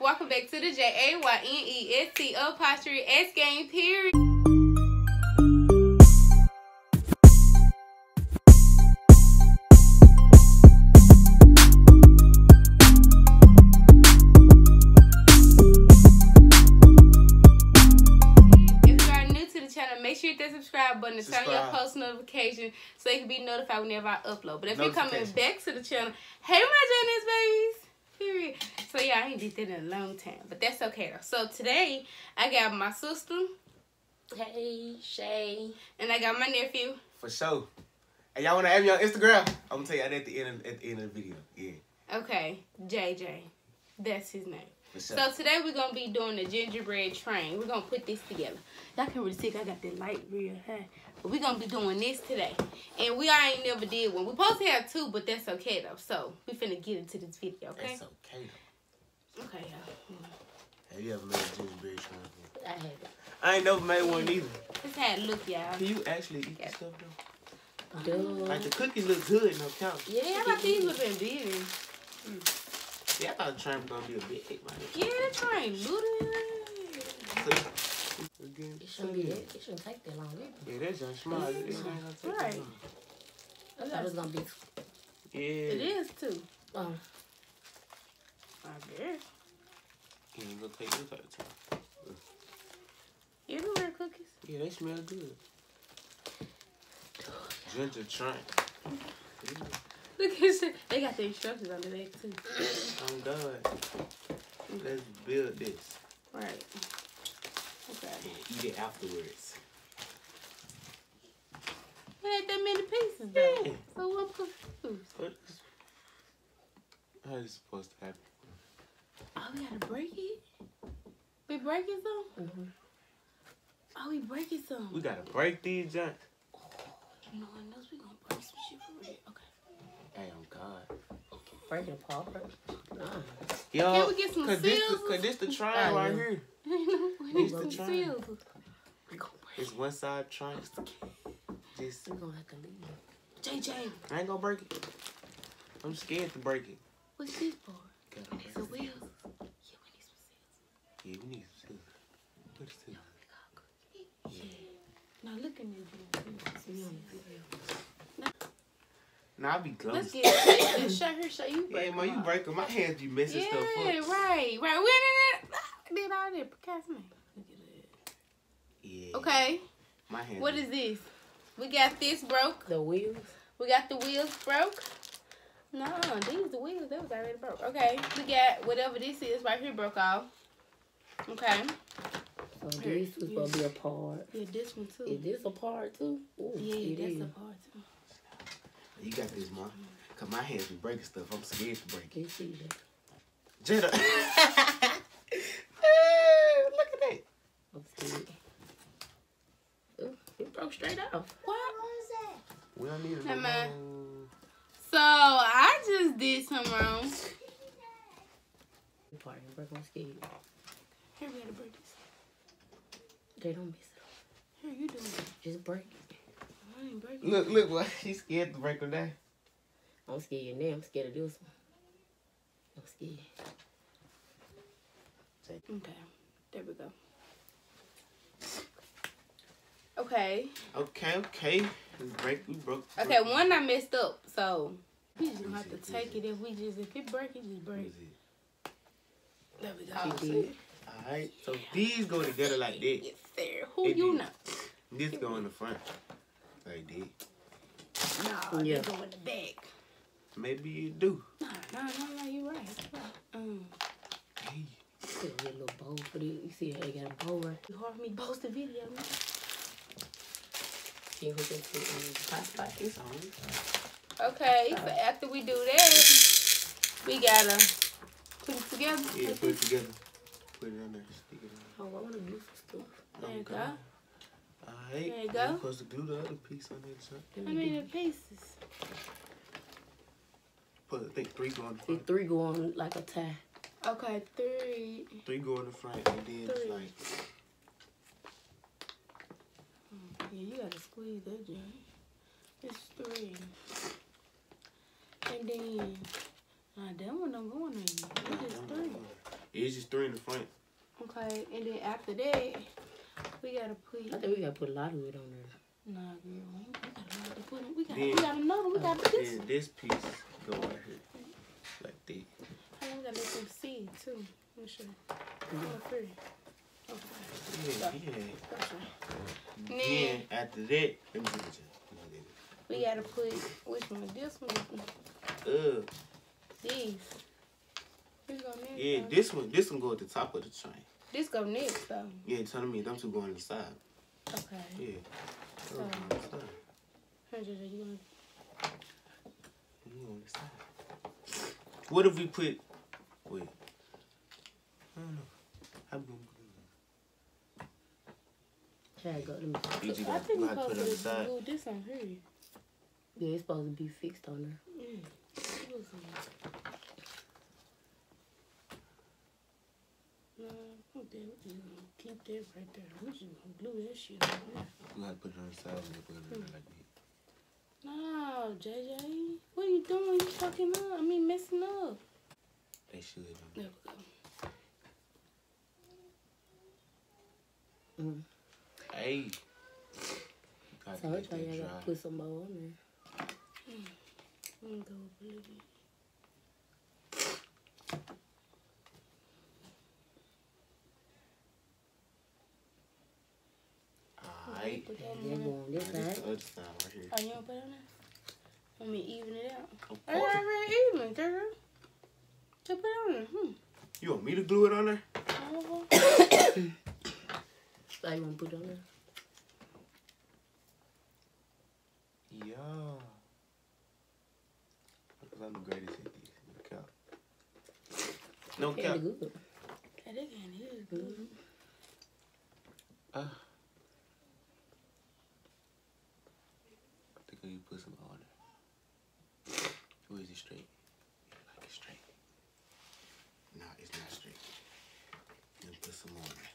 Welcome back to the J A Y N E S T apostrophe S game period. If you are new to the channel, make sure you hit that subscribe button and turn your post notification so you can be notified whenever I upload. But if you're coming back to the channel, hey my JayNest babies. Period. So yeah, I ain't did that in a long time. But that's okay though. So today I got my sister Hey, Shay. and I got my nephew. For sure. And y'all wanna add me on Instagram? I'm gonna tell you that at the end of, at the end of the video. Yeah. Okay, JJ. That's his name. So today we're gonna be doing the gingerbread train. We're gonna put this together. Y'all can really see I got that light real high. But we're gonna be doing this today. And we ain't never did one. We supposed to have two, but that's okay though. So we finna get into this video, okay? That's okay though. Okay, y'all. Have you ever made a gingerbread shrine? I have it. I ain't never made one either. This how it look, y'all. Can you actually eat Yeah. stuff though? Duh. Like the cookies look good, no count. Yeah, Yeah, I thought these would been big. Hmm. Yeah, I thought the train was gonna be a bit thick, man. Yeah, the train little. Again, It shouldn't be that. It shouldn't take that long. Either. Yeah, that's just small. It ain't gonna take that Right. long. I thought it was gonna be. Yeah. It is too. Um, I guess. Yeah, you gonna take this out too. You ever wear cookies? Yeah, they smell good. Ginger train. Look at this. They got the instructions on the back too. I'm done. Let's build this Right. Okay. and eat it afterwards. We had that many pieces though. Yeah. So I'm confused. What is, how is it supposed to happen? Oh, we gotta break it? We breaking some? mhm. Oh, we breaking some. We gotta break these joints. No one knows we gonna break some shit for real. Okay. Hey, oh God. break it apart. Nah. Yo, Can we get some cause this, seals? the, cause this the train Oh, right here. We It's the some train. seals. We gonna break. It's one side train. Just, We gonna have to leave. JJ, I ain't gonna break it. I'm scared to break it. what's this for? Gotta The break it. Yeah, we need some seals. Yeah, we need some seals. What is this? Now look at me. We on the video. Nah, I be close. Let's get it. Let's show her, show you. Yeah, break man, you them up. break 'em. My hands be messing Yeah, stuff up. right, right. We did it. Did all. Look at that. Yeah. Okay, My hands. what be- is this? We got this broke. The wheels. We got the wheels broke. No, these the wheels. That was already broke. Okay, we got whatever this is right here broke off. Okay. So these was supposed to be apart. Yeah, this one too. Is this a part too? Ooh, yeah, it that's is. a part too. You got this, man. Cause my hands be breaking stuff. I'm scared to break it. You see that? Jada. Eh, Look at that. I'm scared. Ooh, it broke straight off. What? We don't need it. Hey, no man. So I just did something wrong. Part it broke my skin. Here we gotta break this. They don't miss it. Here you do it. it. Just break it. I ain't breaking. Look, look, what? She's scared to break them down. I'm scared now. I'm scared of this one. I'm scared. Okay, there we go. Okay. Okay, okay. We break, we broke. Okay, broke- one I messed up, so we just gonna have to take it if we just if it break it just What break. it? There we go. She. Alright, so these go together like that. Yes, sir. Who It you did. know? This go in the front. Like that. Nah, Yeah. they go in the back. Maybe you do. Nah, nah, nah, nah, you right. Um, Hey. Could get a little bowl for this. You see how they got a bowl right you hard for me to post the video, man. See who can put in the hot spot. On. Okay, so after we do that, we gotta put it together. Yeah, put it together. Put it on there. Stick it on. Oh, I want to do some stuff. There you go. Alright. There you go. You're supposed to glue the other piece on that side. Let How many do- pieces? Put, I think three go in the See, front. three go on like a tie. Okay, three. Three go in the front, and then it's like Yeah, you gotta squeeze that joint. It's three. And then, nah, that one don't go in there. It is three. It's just three in the front. Okay, and then after that, we gotta put. I think we gotta put a lot of it on there. Nah, girl, we we gotta have to put it. We got, Then- we got another. We got to this. And this piece go right here. Like that. How long we gotta let them see too? Make sure. Oh, free. Okay. Yeah, yeah. Then after that, let me see. We gotta put which one? This one. This one. Uh, These. This go next. yeah, though. this one, this one go at the top of the train. This go next though. Yeah, telling me them two go on the side. Okay. Yeah. So- Those on the side. Hundred. You on the side. What if we put? Wait. I don't know. How we gonna Here I go. Let me. it? I think you we gotta put supposed it on to side. glue this on here. Yeah, it's supposed to be fixed on there. Mm. Glue. No, put that, we just gonna keep that right there. We just gonna glue that shit on there. You gotta put it on the side and put it on like that. No, JJ. What are you doing? You fucking up. I mean, messing up. They should. There we go. Mm. Hey. Gotta So I let told you I that gotta put some more on there. Let me go up a little bit. Alright. Put that on Then there. go on this This side. the other side right here. Oh, you don't put it on there? Let me even it out. Of I course. already even, girl. Just put it on there. Hmm. You want me to glue it on there? So you wanna put on there? Yeah. Because I'm the greatest at this. No cap. No Yeah, cap. good. that again is good. Uh, I think I need to put some on there. Or is it straight? Like it's straight. No, it's not straight. Then put some on there.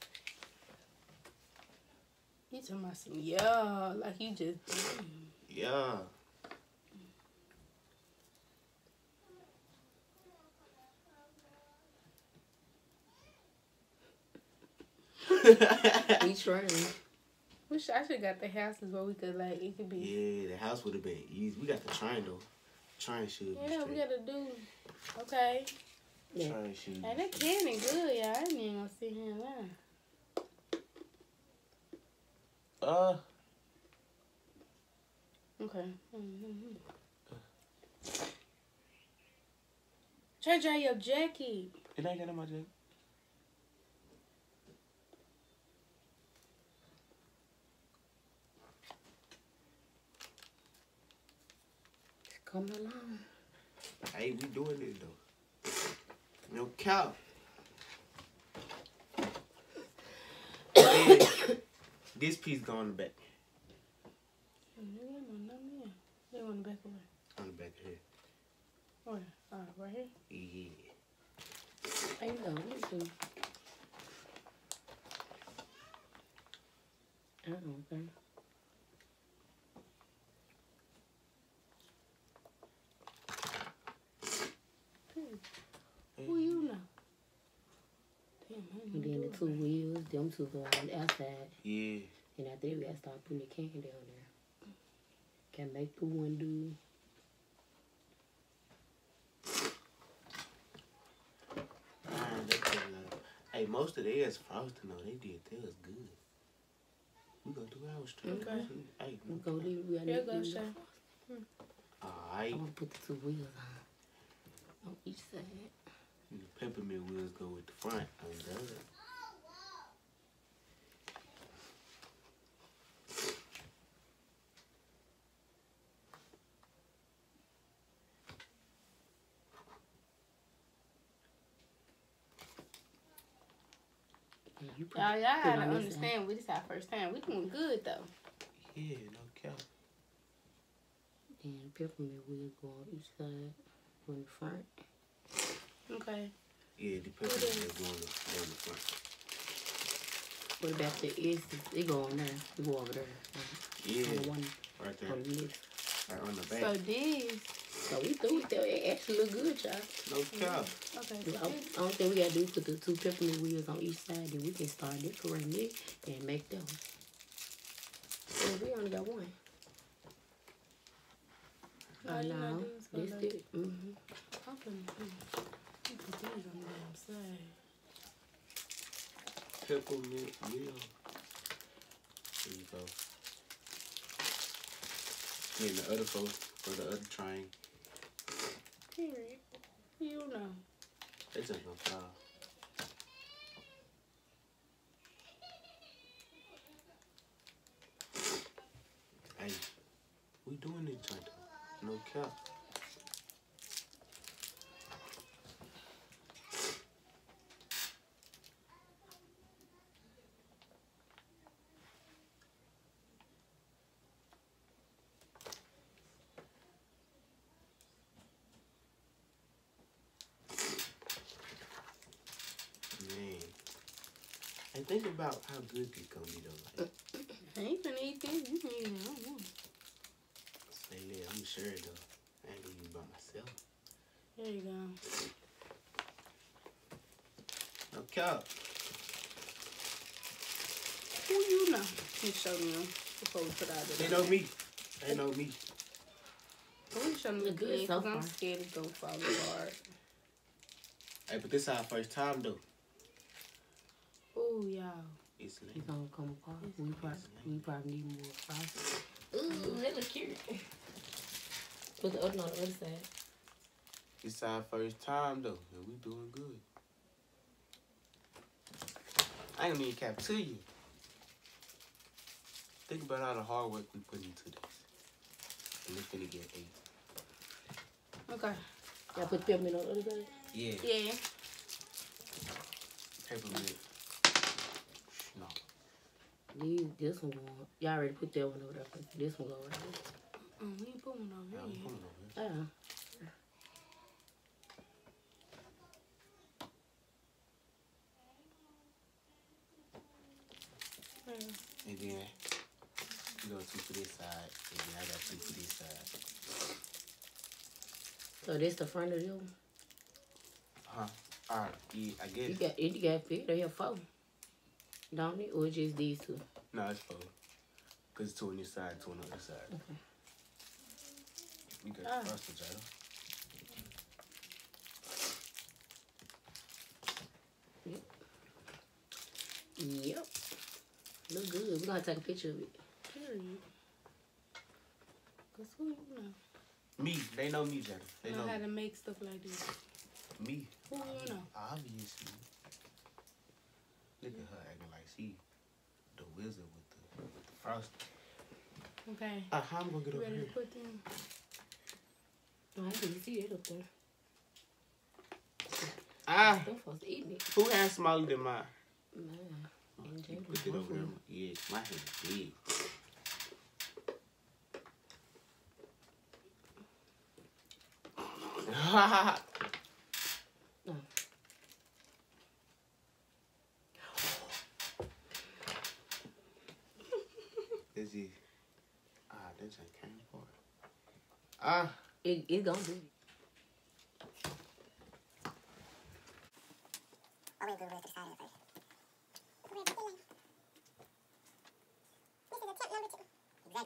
You talking about some yeah, like you just. Mm. Yeah. We trying. Wish I should got the houses where we could like it could be. Yeah, the house would have been easy. We got the train though. Train should be Yeah, we gotta do. Okay. Yeah. Train should And that cannon good, y'all. I ain't even gonna sit here and lie. Uh, Okay. Try dry your jacket. it ain't got on my jacket. It's coming along. Hey, we doing this though. No cap. Then, this piece go on the back. They want the back away. On the back here. Where? Uh, right here. Yeah. I know. Listen. I don't think. Who you know? Damn, I And then the two wheels, them two go on the outside. Yeah. And after that, we gotta start putting the can down there. Can make the window. Man, they put a lot of- Hey, most of theirs frosting though. They did theirs good. We gonna do ours too. Okay. Hey, We go there, we gotta Here make go, the Shay. window. I'm gonna put the two wheels on. On each side. The peppermint wheels go with the front. I'm done. you y'all, y'all gotta understand, we this our first time. We doing good though. Yeah, no cap. side, And peppermint wheels go on each side. On the front. Okay. Yeah, the peppermint wheels go on the, go on the front. What about the S's? They go on there. They go over there. On Yeah, the one right there. on the left. Right on the back. So this So we threw it there. It actually look good, y'all. No cap. Okay. The o- only thing we gotta do is put the two peppermint wheels on each side, then we can start decorating it and make them. So we only got one. All Oh you no, do is this it. Mm-hmm. I'm finna put put on the damn side. Peppermint wheel. There you go. And the other for, for the other train. Period. You know. They just gonna fly. Hey, we doing this joint. No cap. Man. And think about how good this gonna be though. Like, I ain't finna eat this. You can eat it. I don't want it. say that, I'm sure though. I ain't gonna eat by myself. There you go. No cap. Who you know? You show me them before we put out the. They know me. They know me. We show them the Look good good so I'm scared it's gonna fall apart. Hey, but this our first time though. Oh, y'all. It's It's gonna come apart. We probably we probably need more frosting. Ooh, that look cute. Put the other one on the other side. It's our first time though, and we doing good. I ain't gonna need cap to you. Think about all the hard work we put into this. And it's gonna get eight. Okay. Y'all put peppermint on the other side. Yeah. Yeah. Peppermint. No. These, this one. Y'all already put that one over there. This one go right there. Mm, we ain't put one Yeah, over here. coming over here. Ah. Yeah. And then you go two for this side, and then I got two for this side. So this the front of them. Huh? Alright, yeah, I You guess. got you got fit. They have four. Don't it? Or just these two? No, it's four. Cause two on this side, two on the other side. Okay. You got Ah. the frosted Jada. Yep. Look good. We're gonna take a picture of it. Period. Cause who you know? Me, they know me, Jada. They know know how me. to make stuff like this. me. Who you know? Obviously. Look at her acting like she the wizard with the with the frost. Okay. Uh, how I'm gonna get You over ready here? to put them? I didn't see it up there. Ah, supposed to eat it. who has smaller than mine? Man. And put it over there. Yeah, my hand is big. Oh. Is he? Ah, that just came apart. Ah, It it gonna do. Oh, wait, it. Is.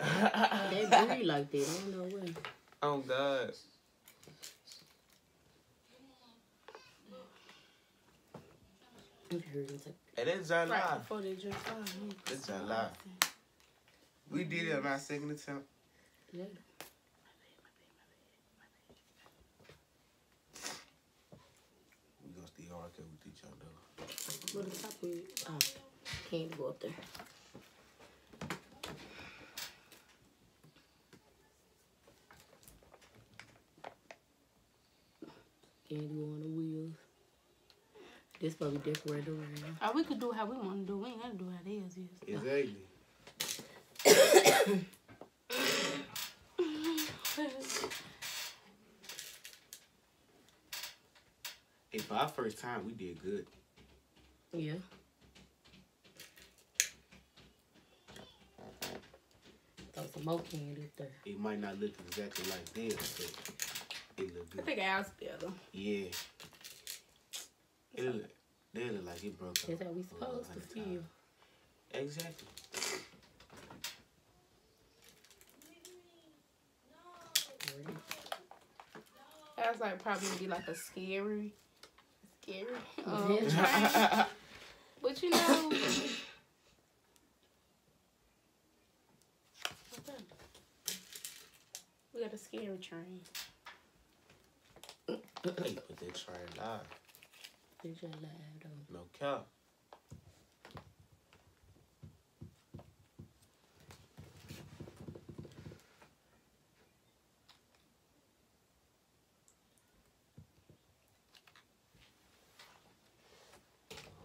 They breathe like that. I don't know when. oh God. I'm sure it'll take- Hey, that's John Right before they drink fire. you put That's some a lie. We did it on our second attempt. Yeah. We gonna still argue with each other. What the top of it? Oh, um, can't go up there. Can't go on the wheels. This probably decorated around. Oh, we could do how we want to do. We ain't gotta do how theirs is. Exactly. Hey, for our first time, we did good. Yeah. So throw some more candy up there. It might not look exactly like this, but it look I good. think ours better. Yeah. It look, they look like it broke up. That's how we supposed to feel. times. Exactly. That's like probably be like a scary, scary. Um, train. But you know. We got a scary train. hey, but they try it live. They just lied though. No cap.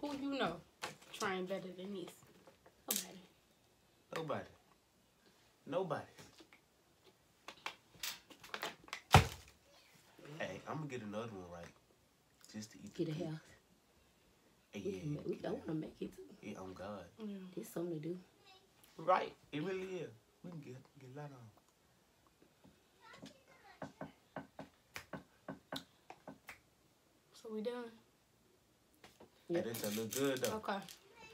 Who you know train better than this? Nobody. Nobody. Nobody. Hey, I'm gonna get another one right. Just to eat. Get a the- house. Hey, We, yeah, can we yeah, don't want to make it too. yeah, on God. Yeah. There's something to do. Right. It really is. We can get get a lot on. So we done. Yeah. Hey, that look good though. Okay.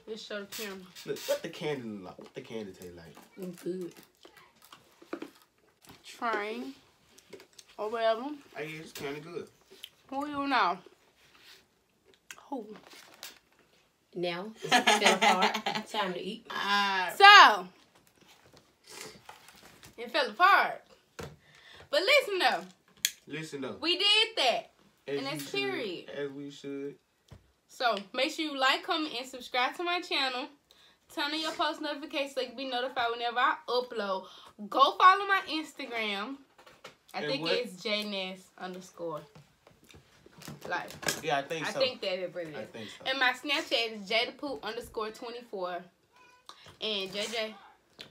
Let's show the camera. Look, what the candy look like? What the candy taste like? It's good. Train. Or whatever. Hey, it's kind of good. Who you know? Who? Now it's fell apart. Time to eat. Ah. So, it fell apart. But listen though, Listen though. we did that. as and we that's should, period. As we should. So make sure you like, comment, and subscribe to my channel. Turn on your post notifications so you can be notified whenever I upload. Go follow my Instagram. I And think what? it's JNS underscore. Like, Yeah, I think I so. think that it really I is. think so. And my Snapchat is Jadapoop underscore 24. And JJ.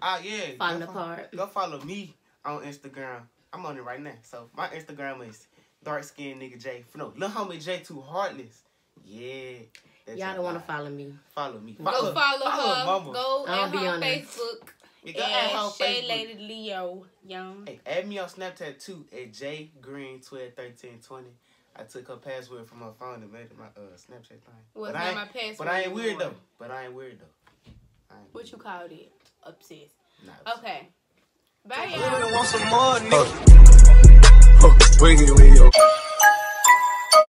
Ah, yeah. Falling go fo- apart. Go follow me on Instagram. I'm on it right now. So my Instagram is dark skinned nigga J. No, little homie J too heartless. Yeah. that's Y'all don't want to follow me. follow me. Go follow, her. mama. Go I don't at be her on there. Facebook. Yeah, go add her And on Shay Facebook. Lady Leo Young. Hey, add me on Snapchat too at J Green 12 13 20. I took her password from her phone and made it my uh, Snapchat thing. Was but, not I ain't, my password. but I ain't weird though. But I ain't weird though. Ain't What you called it? Obsessed. Nah, Okay. Bye, y'all.